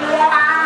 Iya.